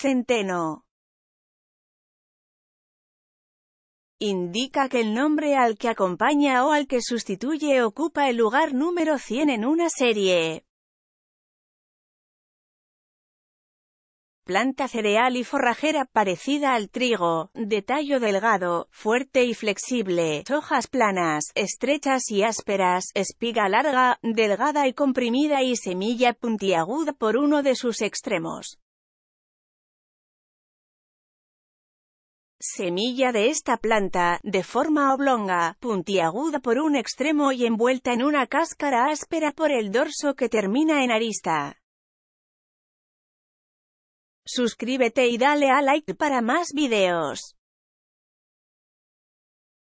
Centeno. Indica que el nombre al que acompaña o al que sustituye ocupa el lugar número 100 en una serie. planta cereal y forrajera parecida al trigo, de tallo delgado, fuerte y flexible, hojas planas, estrechas y ásperas, espiga larga, delgada y comprimida y semilla puntiaguda por uno de sus extremos. Semilla de esta planta, de forma oblonga, puntiaguda por un extremo y envuelta en una cáscara áspera por el dorso que termina en arista. Suscríbete y dale a like para más videos.